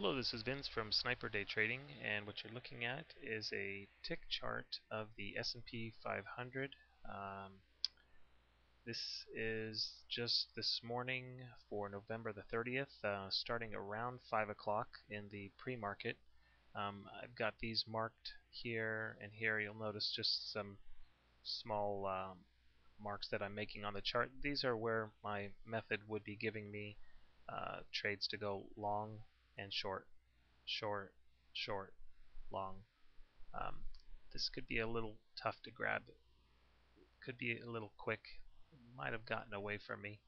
Hello, this is Vince from Sniper Day Trading, and what you're looking at is a tick chart of the S&P 500. Um, this is just this morning for November the 30th, uh, starting around 5 o'clock in the pre-market. Um, I've got these marked here and here. You'll notice just some small um, marks that I'm making on the chart. These are where my method would be giving me uh, trades to go long and short, short, short, long. Um, this could be a little tough to grab. Could be a little quick. Might have gotten away from me.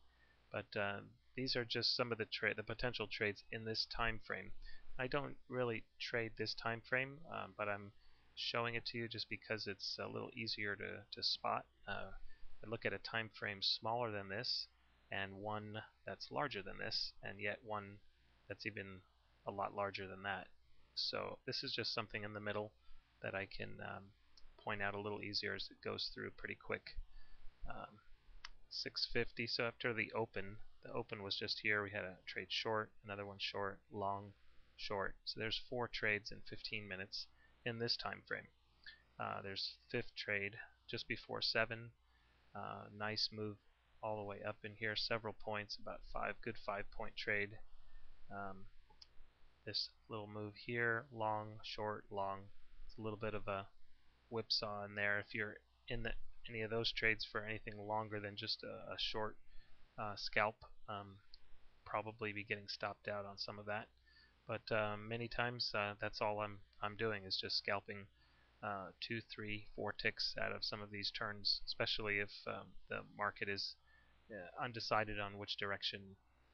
But uh, these are just some of the trade, the potential trades in this time frame. I don't really trade this time frame, um, but I'm showing it to you just because it's a little easier to, to spot. Uh, I look at a time frame smaller than this and one that's larger than this and yet one that's even a lot larger than that. So this is just something in the middle that I can um, point out a little easier as it goes through pretty quick. Um, 650, so after the open, the open was just here, we had a trade short, another one short, long, short. So there's four trades in 15 minutes in this time frame. Uh, there's fifth trade just before 7, uh, nice move all the way up in here, several points, about five, good five point trade. Um, this little move here, long, short, long. It's a little bit of a whipsaw in there. If you're in the, any of those trades for anything longer than just a, a short uh, scalp, um, probably be getting stopped out on some of that. But um, many times uh, that's all I'm I'm doing is just scalping uh, two, three, four ticks out of some of these turns, especially if um, the market is uh, undecided on which direction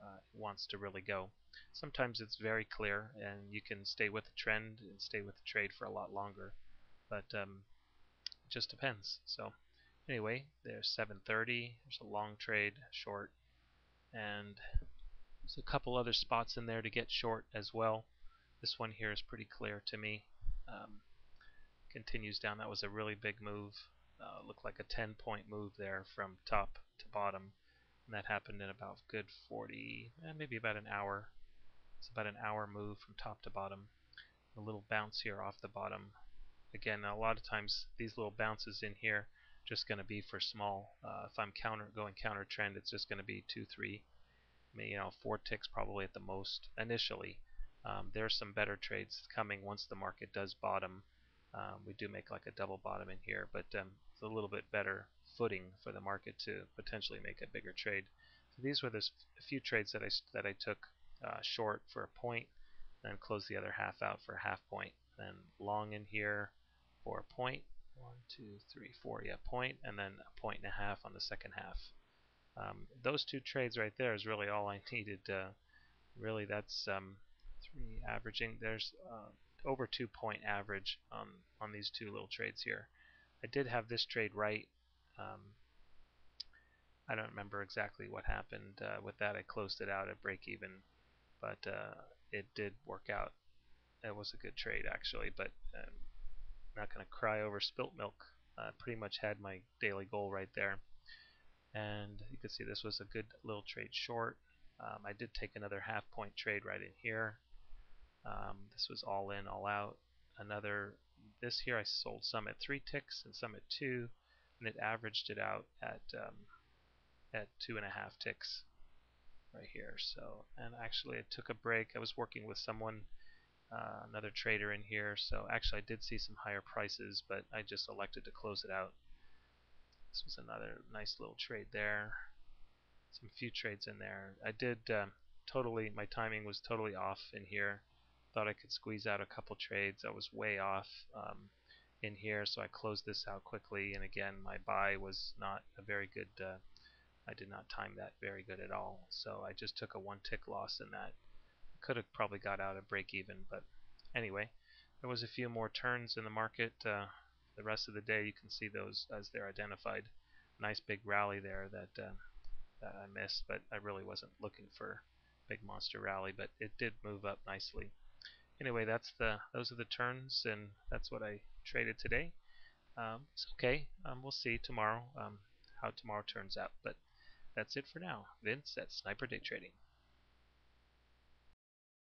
uh, wants to really go. Sometimes it's very clear and you can stay with the trend and stay with the trade for a lot longer, but um, it just depends. So anyway, there's 730. There's a long trade, short, and there's a couple other spots in there to get short as well. This one here is pretty clear to me. Um, continues down. That was a really big move. Uh, looked like a 10 point move there from top to bottom. And that happened in about good 40, eh, maybe about an hour. It's about an hour move from top to bottom. A little bounce here off the bottom. Again, a lot of times these little bounces in here just going to be for small. Uh, if I'm counter going counter trend, it's just going to be two, three, you know, four ticks probably at the most initially. Um, there's some better trades coming once the market does bottom. Um, we do make like a double bottom in here, but um, it's a little bit better footing for the market to potentially make a bigger trade. So these were the few trades that I that I took uh, short for a point, then close the other half out for a half point, then long in here for a point. One, two, three, four, yeah, point, and then a point and a half on the second half. Um, those two trades right there is really all I needed. Uh, really, that's um, three averaging. There's uh, over two point average on these two little trades here. I did have this trade right. Um, I don't remember exactly what happened uh, with that. I closed it out at break even, but uh, it did work out. It was a good trade actually, but I'm um, not going to cry over spilt milk. Uh, pretty much had my daily goal right there. And you can see this was a good little trade short. Um, I did take another half point trade right in here. Um, this was all in, all out. Another, this here I sold some at three ticks and some at two, and it averaged it out at um, at two and a half ticks right here. So, and actually I took a break. I was working with someone, uh, another trader in here. So actually I did see some higher prices, but I just elected to close it out. This was another nice little trade there. Some few trades in there. I did um, totally, my timing was totally off in here. Thought I could squeeze out a couple trades. I was way off um, in here, so I closed this out quickly. And again, my buy was not a very good. Uh, I did not time that very good at all. So I just took a one tick loss in that. I could have probably got out at break even, but anyway, there was a few more turns in the market. Uh, the rest of the day, you can see those as they're identified. Nice big rally there that, uh, that I missed, but I really wasn't looking for big monster rally, but it did move up nicely anyway, that's the those are the turns, and that's what I traded today. Um, it's okay. Um, we'll see tomorrow um, how tomorrow turns out, but that's it for now. Vince at Sniper Day Trading.